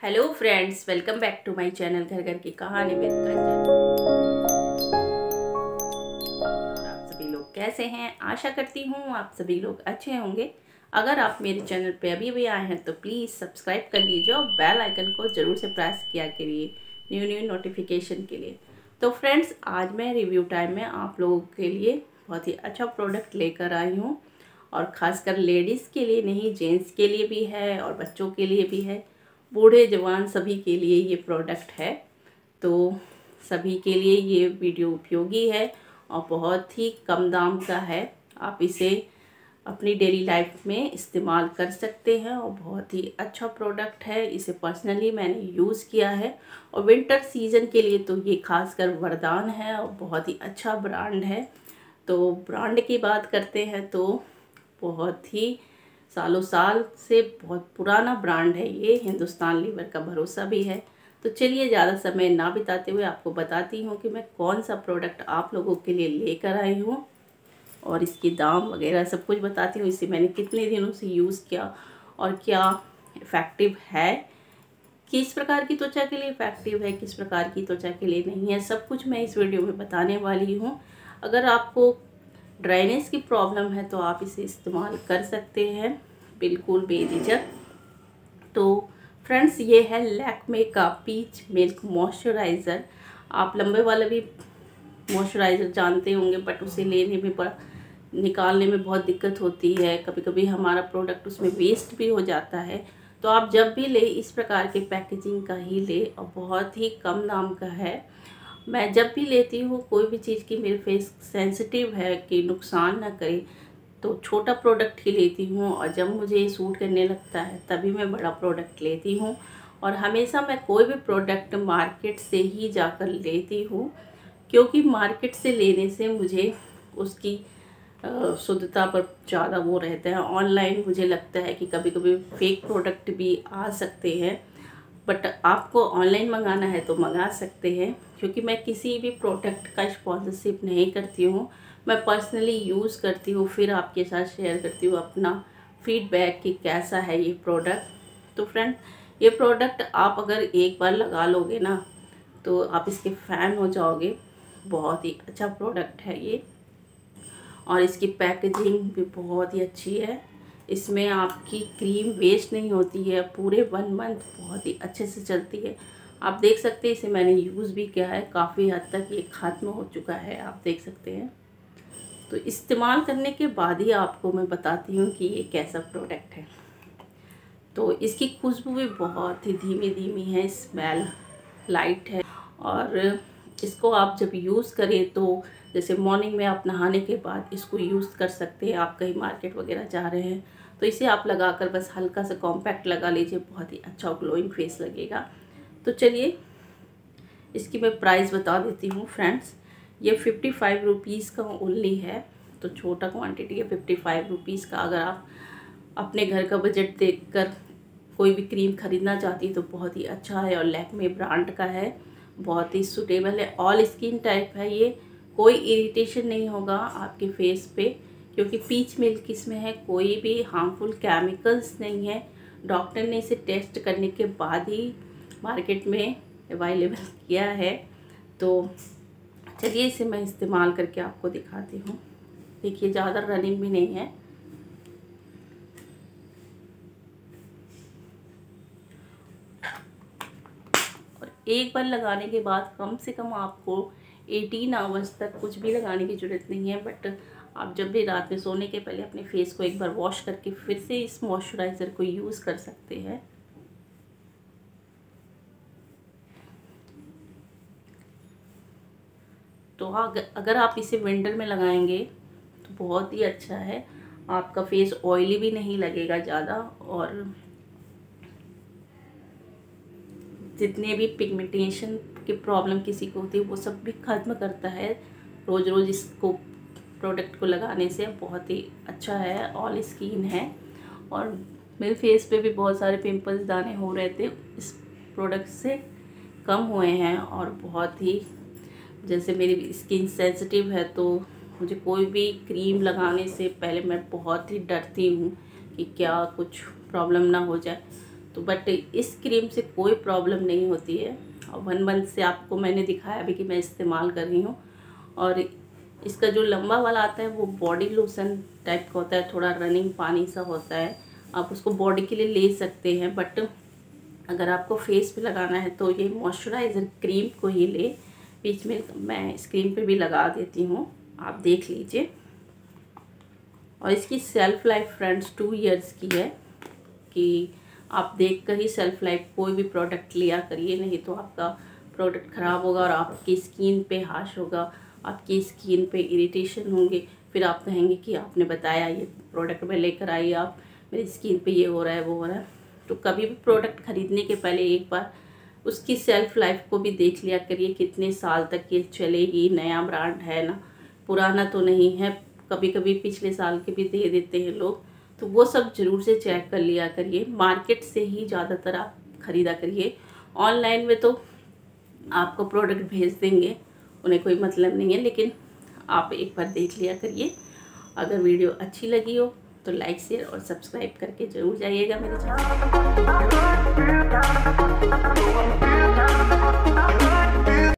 Hello friends welcome back to my channel घर घर की कहानी कंचन आप सभी लोग कैसे हैं? आशा करती हूँ आप सभी लोग अच्छे होंगे। अगर आप मेरे चैनल पे अभी भी आए हैं तो प्लीज़ सब्सक्राइब कर लीजिए और बेल आइकन को ज़रूर से प्रेस किया करिए न्यू न्यू नोटिफिकेशन के लिए। तो फ्रेंड्स आज मैं रिव्यू टाइम में आप लोगों के लिए बहुत ही अच्छा प्रोडक्ट लेकर आई हूँ। और ख़ासकर लेडीज़ के लिए नहीं जेंट्स के लिए भी है और बच्चों के लिए भी है। बूढ़े जवान सभी के लिए ये प्रोडक्ट है। तो सभी के लिए ये वीडियो उपयोगी है और बहुत ही कम दाम का है। आप इसे अपनी डेली लाइफ में इस्तेमाल कर सकते हैं और बहुत ही अच्छा प्रोडक्ट है। इसे पर्सनली मैंने यूज़ किया है और विंटर सीज़न के लिए तो ये खासकर वरदान है और बहुत ही अच्छा ब्रांड है। तो ब्रांड की बात करते हैं तो बहुत ही सालों साल से बहुत पुराना ब्रांड है ये, हिंदुस्तान लीवर का भरोसा भी है। तो चलिए ज़्यादा समय ना बिताते हुए आपको बताती हूँ कि मैं कौन सा प्रोडक्ट आप लोगों के लिए लेकर आई हूँ और इसकी दाम वगैरह सब कुछ बताती हूँ। इसे मैंने कितने दिनों से यूज़ किया और क्या इफ़ेक्टिव है, किस प्रकार की त्वचा के लिए इफ़ेक्टिव है, किस प्रकार की त्वचा के लिए नहीं है, सब कुछ मैं इस वीडियो में बताने वाली हूँ। अगर आपको ड्राइनेस की प्रॉब्लम है तो आप इसे इस्तेमाल कर सकते हैं। बिल्कुल बेझिझक। तो फ्रेंड्स, ये है लैक्मे का पीच मिल्क मॉइस्चराइज़र। आप लंबे वाला भी मॉइस्चराइज़र जानते होंगे, बट उसे लेने में बड़ा, निकालने में बहुत दिक्कत होती है। कभी कभी हमारा प्रोडक्ट उसमें वेस्ट भी हो जाता है। तो आप जब भी ले, इस प्रकार के पैकेजिंग का ही ले, और बहुत ही कम दाम का है। मैं जब भी लेती हूँ, कोई भी चीज़ की मेरे फेस सेंसिटिव है कि नुकसान ना करे तो छोटा प्रोडक्ट ही लेती हूँ और जब मुझे ये सूट करने लगता है, तभी मैं बड़ा प्रोडक्ट लेती हूँ। और हमेशा मैं कोई भी प्रोडक्ट मार्केट से ही जाकर लेती हूँ, क्योंकि मार्केट से लेने से मुझे उसकी शुद्धता पर ज़्यादा वो रहता है। ऑनलाइन मुझे लगता है कि कभी कभी फेक प्रोडक्ट भी आ सकते हैं। बट आपको ऑनलाइन मंगाना है तो मंगा सकते हैं, क्योंकि मैं किसी भी प्रोडक्ट का स्पॉन्सरशिप नहीं करती हूँ। मैं पर्सनली यूज़ करती हूँ, फिर आपके साथ शेयर करती हूँ अपना फीडबैक कि कैसा है ये प्रोडक्ट तो फ्रेंड ये प्रोडक्ट आप अगर एक बार लगा लोगे ना तो आप इसके फ़ैन हो जाओगे। बहुत ही अच्छा प्रोडक्ट है ये। और इसकी पैकेजिंग भी बहुत ही अच्छी है। इसमें आपकी क्रीम वेस्ट नहीं होती है, पूरे वन मंथ बहुत ही अच्छे से चलती है। आप देख सकते हैं, इसे मैंने यूज़ भी किया है, काफ़ी हद तक ये ख़त्म हो चुका है, आप देख सकते हैं। तो इस्तेमाल करने के बाद ही आपको मैं बताती हूँ कि ये कैसा प्रोडक्ट है। तो इसकी खुशबू भी बहुत ही धीमी धीमी है स्मेल लाइट है और इसको आप जब यूज़ करें तो जैसे मॉर्निंग में आप नहाने के बाद इसको यूज़ कर सकते हैं। आप कहीं मार्केट वगैरह जा रहे हैं तो इसे आप लगाकर बस हल्का सा कॉम्पैक्ट लगा लीजिए, बहुत ही अच्छा ग्लोइंग फेस लगेगा। तो चलिए, इसकी मैं प्राइस बता देती हूँ फ्रेंड्स ये फिफ्टी फाइव रुपीज़ का ओनली है तो छोटा क्वांटिटी है फिफ्टी फाइव रुपीज़ का। अगर आप अपने घर का बजट देखकर कोई भी क्रीम ख़रीदना चाहती है तो बहुत ही अच्छा है और लैकमे ब्रांड का है। बहुत ही सुटेबल है। ऑल स्किन टाइप है ये। कोई इरिटेशन नहीं होगा आपके फेस पे, क्योंकि पीच मिल्क इसमें है, कोई भी हार्मफुल केमिकल्स नहीं है। डॉक्टर ने इसे टेस्ट करने के बाद ही मार्केट में अवेलेबल किया है। तो चलिए इसे मैं इस्तेमाल करके आपको दिखाती हूँ। देखिए, ज़्यादा रनिंग भी नहीं है और एक बार लगाने के बाद कम से कम आपको 18 आवर्स तक कुछ भी लगाने की ज़रूरत नहीं है बट आप जब भी रात में सोने के पहले अपने फेस को एक बार वॉश करके फिर से इस मॉइस्चराइज़र को यूज़ कर सकते हैं। तो अगर आप इसे विंटर में लगाएँगे तो बहुत ही अच्छा है। आपका फेस ऑयली भी नहीं लगेगा ज़्यादा और जितने भी पिगमेंटेशन की प्रॉब्लम किसी को होती है, वो सब भी ख़त्म करता है। रोज़ रोज़ इसको प्रोडक्ट को लगाने से बहुत ही अच्छा है ऑल स्किन है। और मेरे फेस पे भी बहुत सारे पिंपल्स दाने हो रहे थे, इस प्रोडक्ट से कम हुए हैं और बहुत ही, जैसे मेरी स्किन सेंसिटिव है तो मुझे कोई भी क्रीम लगाने से पहले मैं बहुत ही डरती हूँ कि क्या कुछ प्रॉब्लम ना हो जाए। तो बट इस क्रीम से कोई प्रॉब्लम नहीं होती है। और वन मंथ से आपको मैंने दिखाया भी कि मैं इस्तेमाल कर रही हूँ। और इसका जो लंबा वाला आता है, वो बॉडी लोशन टाइप का होता है। थोड़ा रनिंग पानी सा होता है। आप उसको बॉडी के लिए ले सकते हैं बट अगर आपको फेस पे लगाना है तो ये मॉइस्चराइज़र क्रीम को ही ले। बीच में मैं स्क्रीन पे भी लगा देती हूँ। आप देख लीजिए। और इसकी self life friends two years की है कि आप देख कर ही सेल्फ लाइफ कोई भी प्रोडक्ट लिया करिए, नहीं तो आपका प्रोडक्ट ख़राब होगा और आपकी स्किन पे हाश होगा, आपकी स्किन पे इरिटेशन होंगे। फिर आप कहेंगे कि आपने बताया ये प्रोडक्ट मैं लेकर आई, आप मेरी स्किन पे ये हो रहा है, वो हो रहा है। तो कभी भी प्रोडक्ट ख़रीदने के पहले एक बार उसकी सेल्फ लाइफ को भी देख लिया करिए, कितने साल तक ये चलेगी नया ब्रांड है ना? पुराना तो नहीं है कभी कभी पिछले साल के भी दे देते हैं लोग। तो वो सब ज़रूर से चेक कर लिया करिए। मार्केट से ही ज़्यादातर आप ख़रीदा करिए। ऑनलाइन में तो आपको प्रोडक्ट भेज देंगे, उन्हें कोई मतलब नहीं है, लेकिन आप एक बार देख लिया करिए। अगर वीडियो अच्छी लगी हो तो लाइक शेयर और सब्सक्राइब करके ज़रूर जाइएगा मेरे चैनल।